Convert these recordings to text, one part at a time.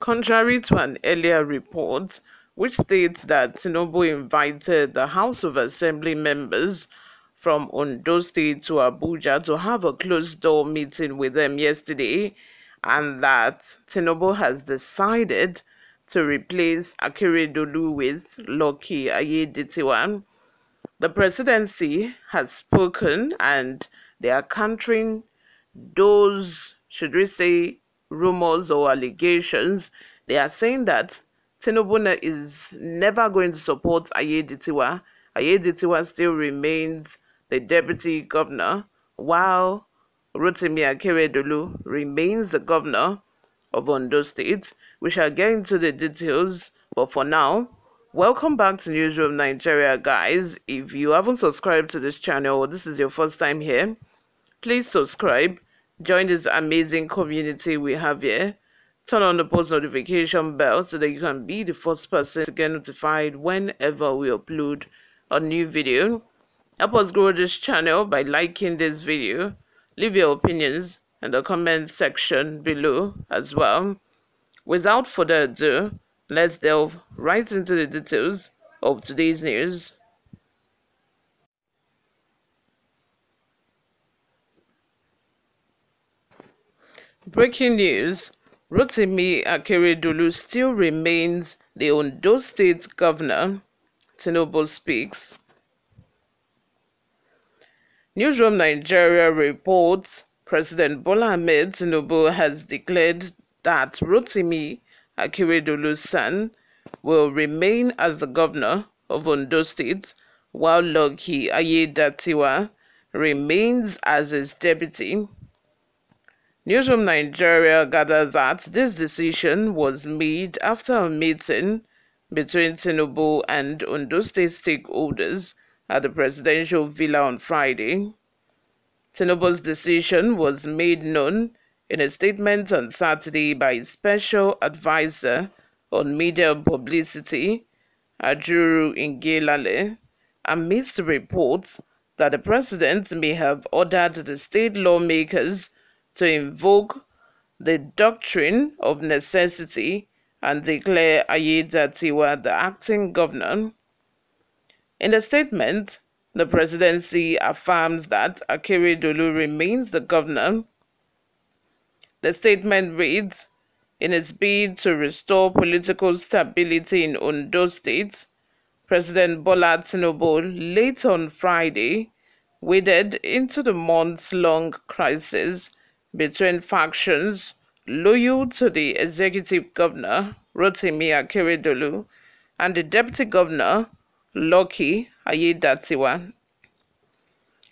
Contrary to an earlier report which states that Tinubu invited the House of Assembly members from Ondo State to Abuja to have a closed-door meeting with them yesterday and that Tinubu has decided to replace Akeredolu with Lucky Aiyedatiwa. The presidency has spoken and they are countering those, should we say, rumors or allegations, they are saying that Tinubu is never going to support Aiyedatiwa. Aiyedatiwa still remains the deputy governor, while Rotimi Akeredolu remains the governor of Ondo State. We shall get into the details, but for now, welcome back to Newsroom Nigeria, guys. If you haven't subscribed to this channel or this is your first time here, please subscribe Join this amazing community we have here. Turn on the post notification bell so that you can be the first person to get notified whenever we upload a new video. Help us grow this channel by liking this video. Leave your opinions in the comment section below as well. Without further ado, let's delve right into the details of today's news. Breaking news Rotimi Akeredolu still remains the Ondo State governor, Tinubu speaks. Newsroom Nigeria reports President Bola Ahmed Tinubu has declared that Rotimi Akeredolu's son will remain as the governor of Ondo State, while Lucky Aiyedatiwa remains as his deputy. Newsroom Nigeria gathered that this decision was made after a meeting between Tinubu and Ondo State stakeholders at the presidential villa on Friday. Tinubu's decision was made known in a statement on Saturday by his special advisor on media publicity, Ajuru Ngelale, amidst reports that the president may have ordered the state lawmakers to invoke the doctrine of necessity and declare Aiyedatiwa the acting governor. In the statement, the presidency affirms that Akeredolu remains the governor. The statement reads, in its bid to restore political stability in Ondo State, President Bola Tinubu late on Friday waded into the months-long crisis between factions loyal to the executive governor, Rotimi Akeredolu, and the deputy governor, Lucky Aiyedatiwa.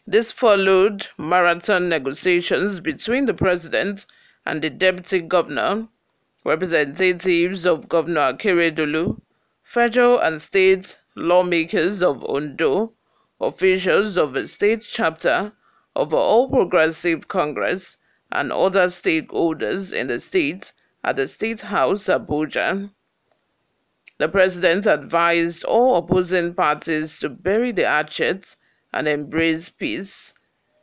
This followed marathon negotiations between the president and the deputy governor, representatives of Governor Akeredolu, federal and state lawmakers of Ondo, officials of the state chapter of the All Progressive Congress, and other stakeholders in the state at the State House, Abuja. The president advised all opposing parties to bury the hatchet and embrace peace,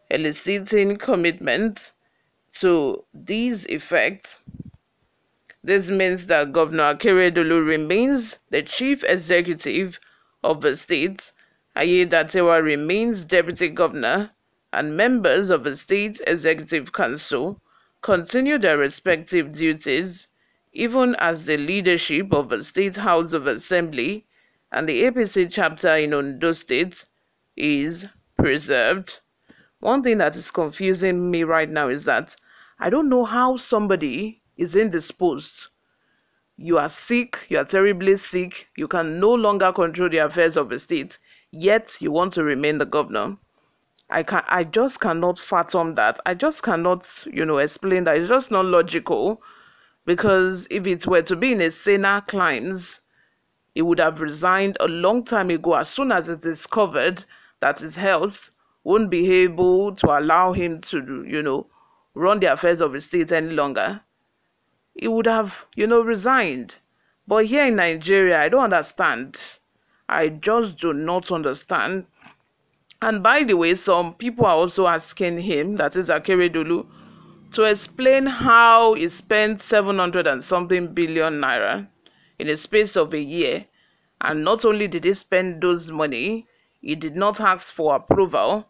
eliciting commitment to these effects. This means that Governor Akeredolu remains the chief executive of the state, Aiyedatiwa remains deputy governor, and members of the State Executive Council continue their respective duties even as the leadership of the State House of Assembly and the APC chapter in Ondo State is preserved. One thing that is confusing me right now is that I don't know how somebody is indisposed. You are sick, you are terribly sick, you can no longer control the affairs of the state, yet you want to remain the governor. I can I just cannot fathom that. I just cannot, you know, explain that. It's just not logical. Because if it were to be in a saner climes, he would have resigned a long time ago as soon as it's discovered that his health wouldn't be able to allow him to, you know, run the affairs of the state any longer. He would have, you know, resigned. But here in Nigeria, I don't understand. I just do not understand and by the way, some people are also asking him, that is Akeredolu, to explain how he spent 700 and something billion naira in a space of a year. And not only did he spend those money, he did not ask for approval,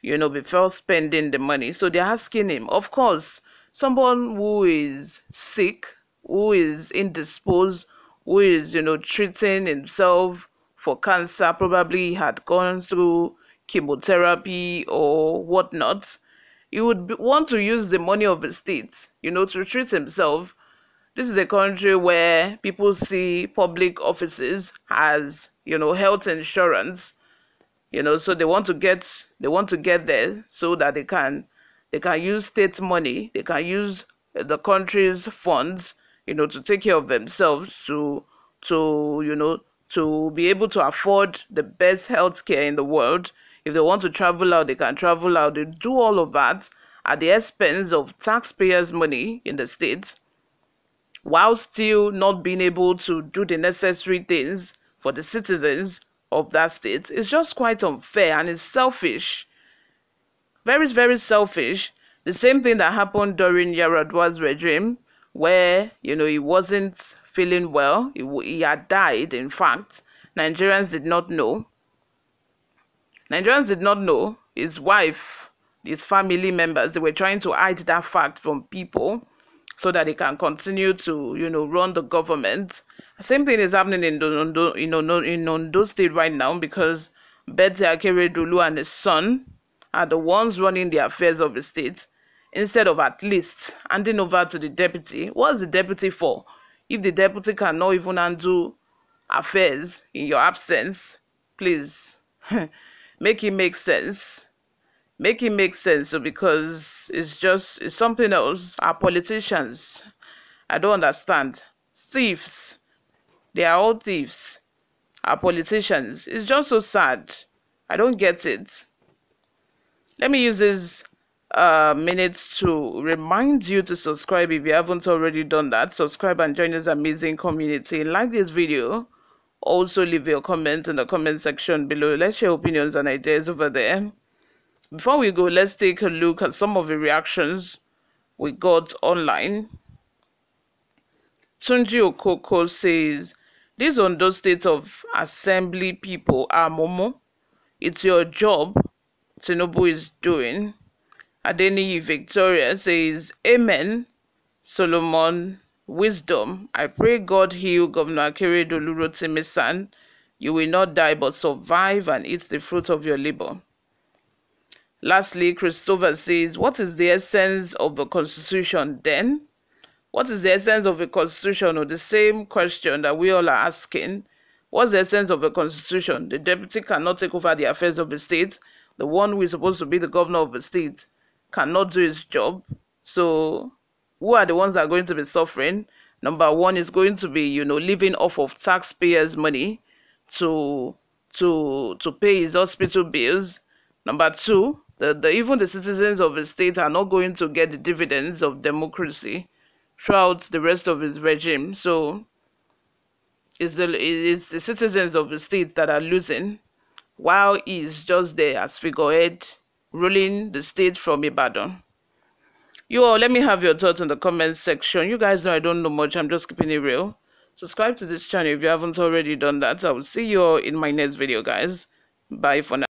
you know, before spending the money. So they're asking him, of course, someone who is sick, who is indisposed, who is, you know, treating himself for cancer, probably had gone through chemotherapy or whatnot, he would want to use the money of the state, you know, to treat himself. This is a country where people see public offices as, you know, health insurance, you know, so they want to get they want to get there so that they can they can use state money, they can use the country's funds, you know, to take care of themselves, to to you know to be able to afford the best health care in the world. If they want to travel out, they can travel out. They do all of that at the expense of taxpayers' money in the state, while still not being able to do the necessary things for the citizens of that state. It's just quite unfair and it's selfish very, very selfish. The same thing that happened during Yar'Adua's regime, where you know he wasn't feeling well. He, he had died. In fact, Nigerians did not know. Nigerians did not know his wife, his family members. They were trying to hide that fact from people so that they can continue to, you know, run the government. Same thing is happening in Ondo, in Ondo, in Ondo State right now because Betty Akeredolu and his son are the ones running the affairs of the state instead of at least handing over to the deputy. What's the deputy for? If the deputy cannot even handle affairs in your absence, please make it make sense. Make it make sense because it's just it's something else. Our politicians, I don't understand. Thieves. They are all thieves. Our politicians. It's just so sad. I don't get it. Let me use this uh, minutes to remind you to subscribe if you haven't already done that. Subscribe and join this amazing community. Like this video. Also leave your comments in the comment section below. Let's share opinions and ideas over there. Before we go, let's take a look at some of the reactions we got online. Tunji Okoko says, These Ondo State of Assembly people are Momo. It's your job Tinubu is doing. Adeni Victoria says, Amen. Solomon, wisdom. I pray God heal Governor Akeredolu Rotimi You will not die but survive and eat the fruit of your labor. Lastly, Christopher says, What is the essence of the Constitution then? What is the essence of a Constitution? Or the same question that we all are asking. What's the essence of a Constitution? The deputy cannot take over the affairs of the state the one who is supposed to be the governor of the state cannot do his job. So who are the ones that are going to be suffering? Number one is going to be, you know, living off of taxpayers' money to to to pay his hospital bills. Number two, the, the even the citizens of the state are not going to get the dividends of democracy throughout the rest of his regime. So it's the it's the citizens of the state that are losing while he is just there as figurehead ruling the state from Ibadan. You all, let me have your thoughts in the comments section. You guys know I don't know much. I'm just keeping it real. Subscribe to this channel if you haven't already done that. I will see you all in my next video, guys. Bye for now.